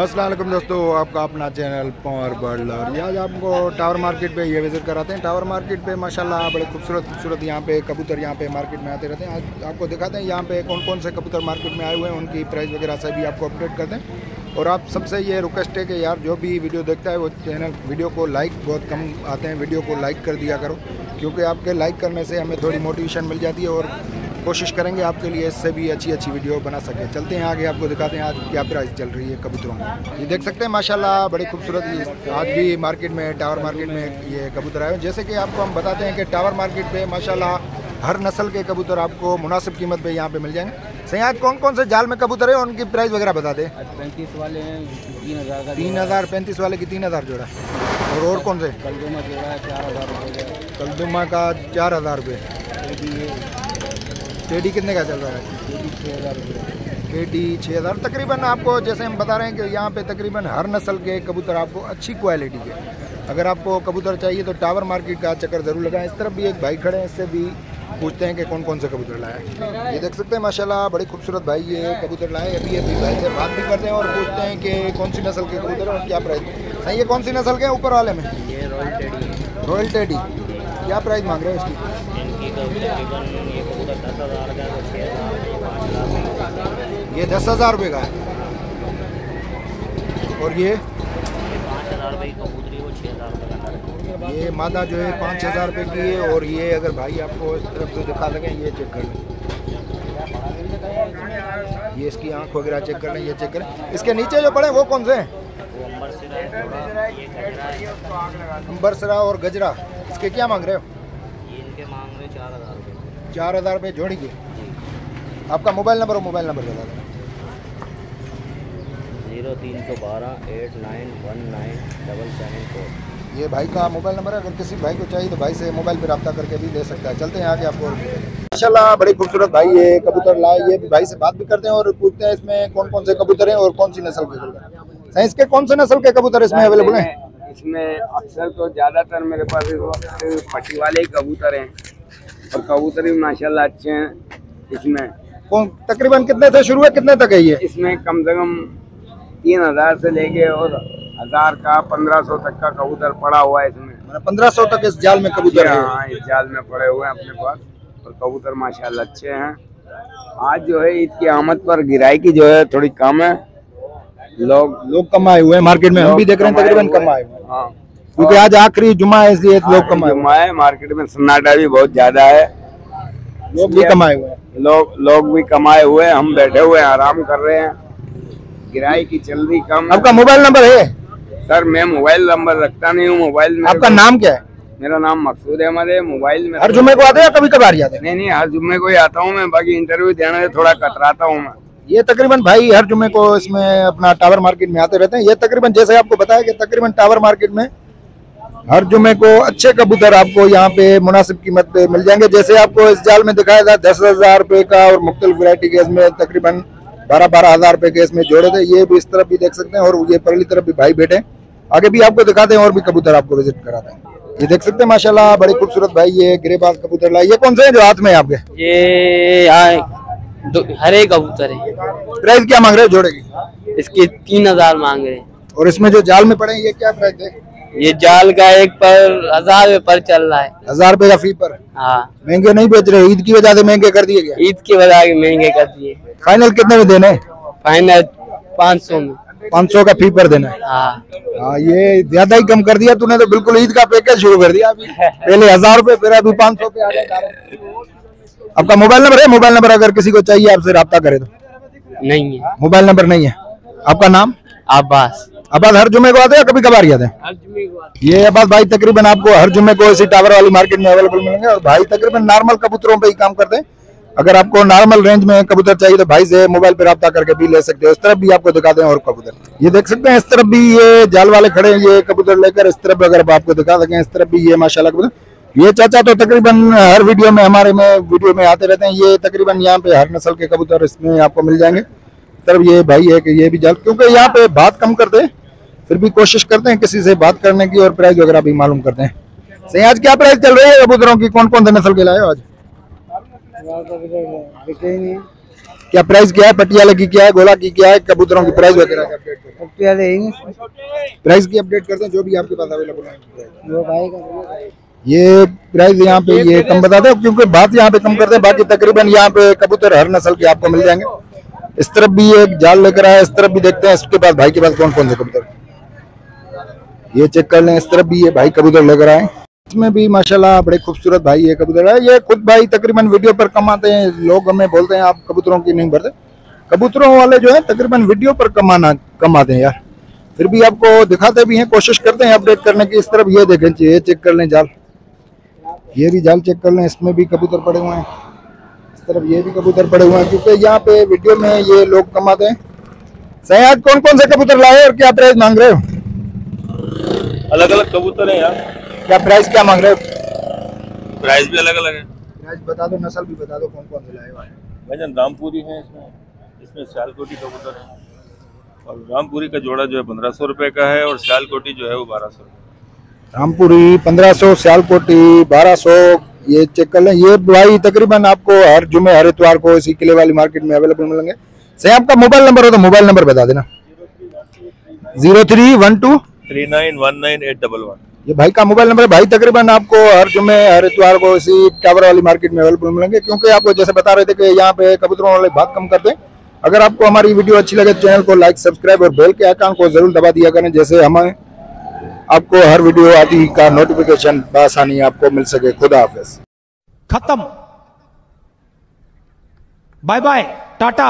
असलम दोस्तों, आपका अपना चैनल पावर बर्ड और आज आपको टावर मार्केट पे ये विज़िट कराते हैं। टावर मार्केट पे माशाल्लाह बड़े खूबसूरत खूबसूरत यहाँ पे कबूतर यहाँ पे मार्केट में आते रहते हैं। आज आपको दिखाते हैं यहाँ पे कौन कौन से कबूतर मार्केट में आए हुए हैं, उनकी प्राइस वगैरह से भी आपको अपडेट करते हैं। और आप सबसे ये रिक्वेस्ट है कि यार, जो भी वीडियो देखता है, वो चैनल वीडियो को लाइक बहुत कम आते हैं। वीडियो को लाइक कर दिया करो, क्योंकि आपके लाइक करने से हमें थोड़ी मोटिवेशन मिल जाती है और कोशिश करेंगे आपके लिए इससे भी अच्छी अच्छी वीडियो बना सके। चलते हैं आगे आपको दिखाते हैं आज क्या प्राइस चल रही है कबूतरों में। ये देख सकते हैं माशाल्लाह बड़े खूबसूरत ये आज भी मार्केट में टावर मार्केट में ये कबूतर आए हैं। जैसे कि आपको हम बताते हैं कि टावर मार्केट पे माशाल्लाह हर नस्ल के कबूतर आपको मुनासिब कीमत पे यहाँ पे मिल जाएँगे। सही आज कौन कौन से जाल में कबूतर है? उनकी प्राइस वगैरह बता दें। पैंतीस वाले हैं तीन हज़ार का तीन हज़ार पैंतीस वाले की तीन हज़ार जोड़ा और और कौन से? कलजुमा जोड़ा है चार हज़ार रुपये कलदुमा का चार हज़ार रुपये टेडी है कितने का चल रहा है? टेडी छः हज़ार तकरीबन आपको जैसे हम बता रहे हैं कि यहाँ पे तकरीबन हर नस्ल के कबूतर आपको अच्छी क्वालिटी के। अगर आपको कबूतर चाहिए तो टावर मार्केट का चक्कर ज़रूर लगाएँ। इस तरफ़ भी एक भाई खड़े हैं इससे भी पूछते हैं कि कौन कौन से कबूतर लाए ये देख सकते हैं माशाल्लाह बड़े खूबसूरत भाई ये कबूतर लाए अभी अभी भाई से बात भी करते हैं और पूछते हैं कि कौन सी नस्ल के कबूतर हैं और क्या प्राइस है। ये कौन सी नस्ल के ऊपर वाले में? रॉयल टेडी रॉयल टेडी क्या प्राइस मांग रहे हैं तो तकरीबन ये कबूतर दस हज़ार का तो छः हज़ार पाँच हज़ार ये दस हज़ार रुपये का है। और ये? पाँच हज़ार रुपये की कबूतरी वो छः हज़ार रुपये का ये मादा जो है पाँच हज़ार रुपये की है और ये अगर भाई आपको इस तरफ़ से दिखा सकें ये चेक कर लें। ये इसकी आँख वगैरह चेक कर लें ये चेक करें। इसके नीचे जो पड़े वो कौन से हैं? है। अंबरसरा और गजरा। इसके क्या मांग रहे हो? इनके मांग रहे चार हज़ार रुपये। चार हज़ार रुपये जोड़ी के? आपका मोबाइल नंबर और मोबाइल नंबर बता दें। ज़ीरो तीन सौ बारह eight nine one nine double seven four. ये भाई का मोबाइल नंबर है अगर किसी भाई को चाहिए तो भाई से मोबाइल पर रब्ता करके भी ले सकता है। चलते हैं आगे आपको माशाल्लाह बड़ी खूबसूरत भाई ये कबूतर लाए ये भी भाई से बात भी करते हैं और पूछते हैं इसमें कौन कौन से कबूतर हैं और कौन सी नस्ल के कबूतर हैं। सही इसके कौन से नस्ल के कबूतर इसमें अवेलेबल हैं? इसमें अक्सर तो ज़्यादातर मेरे पास पट्टी वाले ही कबूतर हैं और कबूतर भी माशाल्लाह अच्छे हैं इसमें। कौन तकरीबन कितने से शुरू है कितने तक है ये? इसमें कम से कम तीन हज़ार से लेके और हज़ार का पंद्रह सौ तक का कबूतर पड़ा हुआ है इसमें। पंद्रह सौ तक इस जाल में कबूतर है। हाँ इस जाल में पड़े हुए हैं अपने पास और कबूतर माशाल्लाह अच्छे हैं। आज जो है ईद की आमद पर गिराई की जो है थोड़ी कम है। लोग लोग कम आए हुए हैं मार्केट में हम भी देख रहे हैं तकरीबन कम आए हुए हैं। हाँ। क्योंकि आज आखिरी जुमा है इसलिए लोग कम आए हुए जुम्मा है मार्केट में सन्नाटा भी बहुत ज़्यादा है। लोग भी कमाए हुए हैं। लोग लोग भी कमाए हुए हैं हम बैठे हुए हैं आराम कर रहे हैं। किराए की चल रही कम। आपका मोबाइल नंबर है? सर मैं मोबाइल नंबर रखता नहीं हूँ मोबाइल में आपका नाम क्या है? मेरा नाम मकसूद अहमद है मोबाइल में हर जुमे को आते हैं कभी कभार जाते हैं? नहीं नहीं हर जुम्मे को ही आता हूँ मैं बाकी इंटरव्यू देने से थोड़ा कतराता हूँ मैं। ये तकरीबन भाई हर जुमे को इसमें अपना टावर मार्केट में आते रहते हैं। ये तकरीबन जैसे आपको बताया कि तकरीबन टावर मार्केट में हर जुमे को अच्छे कबूतर आपको यहाँ पे मुनासिब कीमत पे मिल जाएँगे। जैसे आपको इस जाल में दिखाया था, दस हज़ार रुपए का और मुख्तलिफ़ वरायटी के इसमें तकरीबन बारह बारह हज़ार रुपए के इसमें जोड़े थे। ये भी इस तरफ़ भी देख सकते हैं और ये परली तरफ़ भी भाई बैठे आगे भी आपको दिखाते हैं और भी कबूतर आपको विज़िट कराते हैं ये देख सकते हैं, माशाल्लाह, बड़े खूबसूरत भाई, ये ग्रेबाज कबूतर लाए। ये कौन से हैं जो हाथ में है आपके? ये दो- हरे कबूतर है। प्राइस क्या मांग रहे हो जोड़े की? इसके तीन हज़ार मांग रहे हैं। और इसमें जो जाल में पड़े हैं ये क्या प्राइस है? ये जाल का एक पर हज़ार रुपये पर चल रहा है। हज़ार रुपए का फ़ी पर? हाँ। महँगे नहीं बेच रहे ईद की वजह से महँगे कर दिए ईद की बजा के महँगे कर दिए। फाइनल कितने में देने? फाइनल पाँच सौ में। पाँच सौ का फ़ी पर देना है। हाँ। ये ज़्यादा ही कम कर दिया तूने तो बिल्कुल ईद का पैकेज शुरू कर दिया अभी। पहले हज़ार रुपए फिर अभी पाँच सौ पे आ। आपका मोबाइल नंबर है? मोबाइल नंबर अगर किसी को चाहिए आपसे रब्ता करे तो। नहीं है। मोबाइल नंबर नहीं है। आपका नाम? आबास। अब्बास हर जुमे को आते हैं कभी कभार आते हैं? ये अब्बास भाई तकरीबन आपको हर जुमे को इसी टावर वाली मार्केट में अवेलेबल मिलेंगे और भाई तकरीबन नॉर्मल कबूतरों पे ही काम करते हैं। अगर आपको नॉर्मल रेंज में कबूतर चाहिए तो भाई से मोबाइल पे रब्ता करके भी ले सकते हो। इस तरफ़ भी आपको दिखाते हैं और कबूतर। ये देख सकते हैं इस तरफ़ भी ये जाल वाले खड़े हैं ये कबूतर लेकर इस तरफ़ अगर आपको दिखा सकें इस तरफ़ भी ये माशाला कबूतर। ये चाचा तो तकरीबन हर वीडियो में हमारे में वीडियो में आते रहते हैं। ये तकरीबन यहाँ पे हर नस्ल के कबूतर इसमें आपको मिल जाएँगे। तरफ़ ये भाई है कि ये भी जाल क्योंकि यहाँ पे बात कम करते हैं फिर भी कोशिश करते हैं किसी से बात करने की और प्राइस वगैरह भी मालूम करते हैं। सही आज क्या प्राइस चल रही है कबूतरों की? कौन कौन से नस्ल के लाए आज? क्या प्राइस क्या है? पटियाला की क्या है? गोला की क्या है? कबूतरों की प्राइस वगैरह प्राइस की अपडेट करते हैं जो भी आपके पास अवेलेबल है। ये प्राइस यहाँ पे ये कम बताते हैं क्योंकि बात यहाँ पे कम करते हैं बाकी तकरीबन यहाँ पे कबूतर हर नस्ल के आपको मिल जाएँगे। इस तरफ़ भी एक जाल लेकर आया इस तरफ़ भी देखते हैं इसके पास भाई के पास कौन कौन से कबूतर ये चेक कर लें इस तरफ़ भी ये भाई कबूतर लेकर आए। इसमें भी माशाल्लाह बड़े खूबसूरत भाई ये कबूतर है। ये खुद भाई तकरीबन वीडियो पर कमाते हैं लोग हमें बोलते हैं आप कबूतरों की नहीं भरते। कबूतरों वाले जो है तकरीबन वीडियो पर कमाना कमाते हैं यार। फिर भी आपको दिखाते भी हैं कोशिश करते हैं अपडेट करने की इस तरफ़ ये देखें ये चेक कर लें जाल। ये भी जाल चेक कर लें इसमें भी कबूतर पड़े हुए हैं। इस तरफ़ ये भी कबूतर पड़े हुए हैं क्योंकि यहाँ पे वीडियो में ये लोग कमाते हैं। सही आज कौन कौन से कबूतर लाए और क्या प्राइस मांग रहे हो? अलग अलग कबूतर हैं यार। क्या प्राइस क्या मांग रहे हो? प्राइस भी अलग अलग है। प्राइस बता दो नस्ल भी बता दो कौन कौन से लाए हुए भजन रामपुरी है इसमें इसमें सियालकोटी कबूतर है। और रामपुरी का जोड़ा जो है पंद्रह सौ रुपये का है और सियालकोटी जो है वो बारह सौ रामपुरी पंद्रह सौ सियालकोटी बारह सौ ये चेक कर लें। ये भाई तकरीबन आपको हर जुमे हर इतवार को इसी किले वाली मार्केट में अवेलेबल मिलेंगे। सही आपका मोबाइल नंबर हो तो मोबाइल नंबर बता देना। Zero three one two. Three nine one nine eight double one. ये भाई का मोबाइल नंबर है। भाई तकरीबन आपको हर जुमे हर इतवार को इसी टावर वाली मार्केट में अवेलेबल मिलेंगे। क्योंकि आपको जैसे बता रहे थे कि यहाँ पे कबूतरों वाले भाग कम करते हैं। अगर आपको हमारी वीडियो अच्छी लगे चैनल को लाइक सब्सक्राइब और बेल के आइकन को ज़रूर दबा दिया करें। जैसे हमें आपको हर वीडियो आदि का नोटिफिकेशन बसानी आपको मिल सके। खुदा हाफिज। खत्म। Bye bye Tata